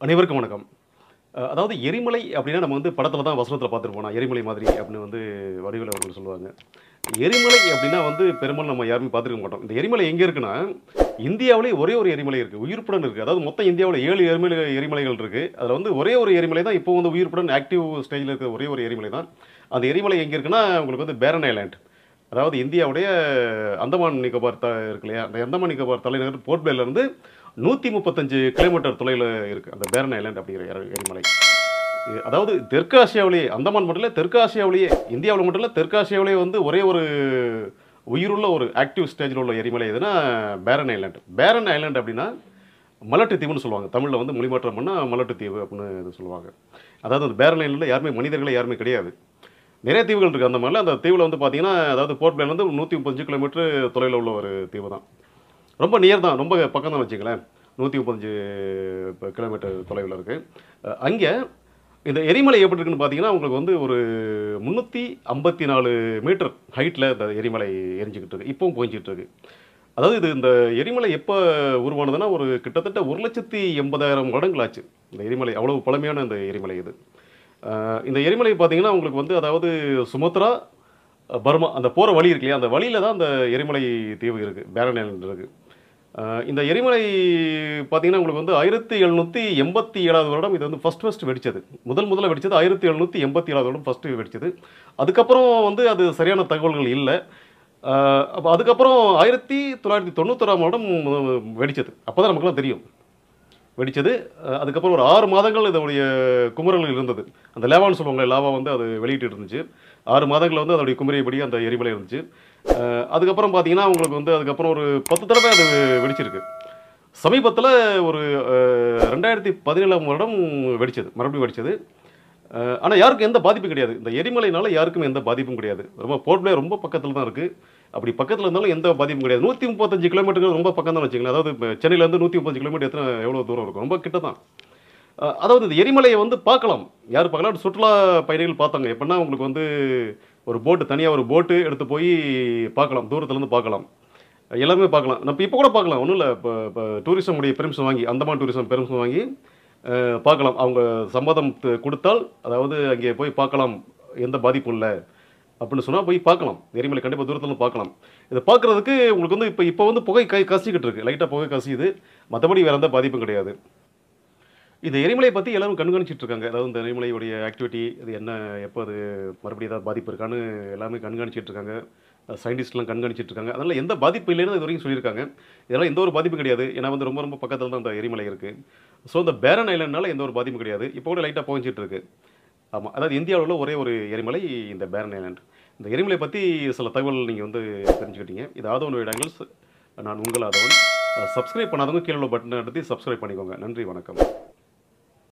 அனைவருக்கும் வணக்கம். அதாவது எரிமலை அப்படின்னா நம்ம வந்து படத்தில் தான் வசனத்தில் பார்த்துருப்போம் நான் எரிமலை மாதிரி அப்படின்னு வந்து வடிவில் அவர்கள் சொல்லுவாங்க. எரிமலை அப்படின்னா வந்து பெரும்பாலும் நம்ம யாருமே பார்த்துருக்க மாட்டோம். இந்த எரிமலை எங்கே இருக்குன்னா இந்தியாவிலே ஒரே ஒரு எரிமலை இருக்குது உயிர்ப்புடன் இருக்குது அதாவது மொத்தம் இந்தியாவில் ஏழு எரிமலை எரிமலைகள் இருக்குது அதில் வந்து ஒரே ஒரு எரிமலை தான் இப்போ வந்து உயிர்ப்புடன் ஆக்டிவ் ஸ்டேஜில் இருக்கிற ஒரே ஒரு எரிமலை தான். அந்த எரிமலை எங்கே இருக்குன்னா உங்களுக்கு வந்து பேரன் ஐலாண்ட் அதாவது இந்தியாவுடைய அந்தமான் நிக்கோபார் த இருக்கு இல்லையா? அந்த அந்தமான் நிக்கோபார் தலைநகர் போர்ட் நூற்றி முப்பத்தஞ்சு கிலோமீட்டர் தொலைவில் இருக்குது அந்த பேரன் ஐலாண்ட் அப்படிங்கிற எரிமலை. அதாவது தெற்கு ஆசியாவிலேயே அந்தமான் மட்டும் இல்லை தெற்கு ஆசியாவிலேயே இந்தியாவில் மட்டும் இல்லை தெற்கு ஆசியாவிலேயே வந்து ஒரே ஒரு உயிருள்ள ஒரு ஆக்டிவ் ஸ்டேஜில் உள்ள எரிமலை எதுனா பேரன் ஐலாண்ட் பேரன் ஐலாண்ட் அப்படின்னா மலட்டு தீவுன்னு சொல்லுவாங்க. தமிழில் வந்து மொழிமாற்றம் பண்ணால் மலட்டு தீவு அப்படின்னு இது சொல்லுவாங்க. அதாவது அந்த பேரன் ஐலாண்டில் யாருமே மனிதர்களே யாருமே கிடையாது. நிறைய தீவுகள் இருக்குது அந்த மாதிரில அந்த தீவில் வந்து பார்த்தீங்கன்னா அதாவது போர்ட் பிளேன் வந்து நூற்றி முப்பத்தஞ்சு கிலோமீட்டர் தொலைவில் உள்ள ஒரு தீவு தான். ரொம்ப நியர் தான் ரொம்ப பக்கம் தான் வச்சுங்களேன் நூற்றி முப்பத்தஞ்சு கிலோமீட்டர் தொலைவில் இருக்குது அங்கே இந்த எரிமலை எப்படி இருக்குன்னு பார்த்தீங்கன்னா உங்களுக்கு வந்து ஒரு முந்நூற்றி ஐம்பத்தி நாலு மீட்டர் ஹைட்டில் இந்த எரிமலை எரிஞ்சுக்கிட்டு இருக்கு. இப்போவும் போய்ச்சிட்டு இருக்கு. அதாவது இது இந்த எரிமலை எப்போ உருவானதுன்னா ஒரு கிட்டத்தட்ட ஒரு லட்சத்தி எண்பதாயிரம் வருடங்கள் ஆச்சு. இந்த எரிமலை அவ்வளவு பழமையான இந்த எரிமலை இது. இந்த எரிமலை பார்த்தீங்கன்னா உங்களுக்கு வந்து அதாவது சுமத்ரா பர்மா அந்த போகிற வழி இருக்கு இல்லையா? அந்த வழியில் தான் அந்த எரிமலை தீவு இருக்குது பேரன் இருக்குது இந்த எரிமலை பார்த்தீங்கன்னா உங்களுக்கு வந்து ஆயிரத்தி எழுநூற்றி எண்பத்தி ஏழாவது வருடம் இது வந்து ஃபஸ்ட் ஃபஸ்ட் வெடித்தது முதல் முதல்ல வெடிச்சது ஆயிரத்தி எழுநூற்றி எண்பத்தி ஏழாவது வருடம் ஃபஸ்ட்டு வெடிச்சது. அதுக்கப்புறம் வந்து அது சரியான தகவல்கள் இல்லை. அப்போ அதுக்கப்புறம் ஆயிரத்தி தொள்ளாயிரத்தி தொண்ணூத்தொறாம் வருடம் வெடித்தது அப்போ தான் நமக்குலாம் தெரியும். வெடித்தது அதுக்கப்புறம் ஒரு ஆறு மாதங்கள் இதனுடைய குமுறல்கள் இருந்தது. அந்த லேவான்னு சொல்லுவாங்க லாவா வந்து அது வெளியிட்டு இருந்துச்சு. ஆறு மாதங்கள் வந்து அதோடைய குமரியபடி அந்த எரிமலை இருந்துச்சு. அதுக்கப்புறம் பார்த்தீங்கன்னா உங்களுக்கு வந்து அதுக்கப்புறம் ஒரு பத்து தடவை அது வெடிச்சிருக்கு. சமீபத்தில் ஒரு ரெண்டாயிரத்தி பதினேழாம் வருடம் வெடிச்சது மறுபடியும் வெடித்தது ஆனால் யாருக்கும் எந்த பாதிப்பும் கிடையாது. இந்த எரிமலைனால யாருக்கும் எந்த பாதிப்பும் கிடையாது. ரொம்ப போர்ட்லேயே ரொம்ப பக்கத்தில் தான் இருக்குது அப்படி பக்கத்தில் இருந்தாலும் எந்த பாதிப்பும் கிடையாது. நூற்றி முப்பத்தஞ்சு கிலோமீட்டருக்கு ரொம்ப பக்கம் தான் வச்சுக்கலாம் அதாவது இப்போ சென்னையிலேருந்து நூற்றி முப்பத்தஞ்சு கிலோமீட்டர் எத்தனை எவ்வளோ தூரம் இருக்கும்? ரொம்ப கிட்ட தான் அதாவது இந்த எரிமலையை வந்து பார்க்கலாம். யார் பார்க்கலாம்? சுற்றுலா பயணிகள் பார்த்தாங்க. எப்படின்னா உங்களுக்கு வந்து ஒரு போட்டு தனியாக ஒரு போட்டு எடுத்து போய் பார்க்கலாம். தூரத்துலேருந்து பார்க்கலாம். எல்லாமே பார்க்கலாம். நம்ம இப்போ கூட பார்க்கலாம். ஒன்றும் இல்லை. இப்போ இப்போ டூரிசம் உடைய வாங்கி அந்தமான் டூரிசம் பெர்மிஷன் வாங்கி பார்க்கலாம். அவங்க சம்மதம் கொடுத்தால் அதாவது அங்கே போய் பார்க்கலாம். எந்த பாதிப்பும் இல்லை. அப்படின்னு சொன்னால் போய் பார்க்கலாம். எரிமலை கண்டிப்பாக தூரத்தில் பார்க்கலாம். இதை பார்க்குறதுக்கு உங்களுக்கு வந்து இப்போ இப்போ வந்து புகை கை கசிக்கிட்டு இருக்கு. லைட்டாக புகை கசியுது. மற்றபடி வேறு எந்த பாதிப்பும் கிடையாது. இந்த எரிமலையை பற்றி எல்லாரும் கண்காணிச்சிட்டு இருக்காங்க. அதாவது இந்த எரிமலையுடைய ஆக்டிவிட்டி இது என்ன எப்போ அது மறுபடியும் ஏதாவது பாதிப்பு இருக்கான்னு எல்லாமே கண்காணிச்சிட்டு இருக்காங்க. சயின்டிஸ்ட்லாம் கண்காணிச்சிட்டு இருக்காங்க. அதனால் எந்த பாதிப்பு இல்லைன்னு இது வரைக்கும் சொல்லியிருக்காங்க. இதெல்லாம் எந்த ஒரு பாதிப்பும் கிடையாது. ஏன்னா வந்து ரொம்ப ரொம்ப பக்கத்தில் தான் அந்த எரிமலை இருக்குது ஸோ இந்த பேரன் ஐலண்ட்னால எந்த ஒரு பாதிப்பும் கிடையாது. இப்போ கூட லைட்டாக புகஞ்சிட்டு இருக்குது ஆமாம் அதாவது இந்தியாவில் உள்ள ஒரே ஒரு எரிமலை இந்த பேரன் ஐலாண்ட் இந்த எரிமலை பற்றி சில தகவல் நீங்கள் வந்து தெரிஞ்சுக்கிட்டீங்க. இது ஆதவன் இடங்கள் நான் உங்கள் ஆதவன். சப்ஸ்கிரைப் பண்ணாதவங்க கீழே உள்ள பட்டனை எடுத்து சப்ஸ்கிரைப் பண்ணிக்கோங்க. நன்றி வணக்கம்.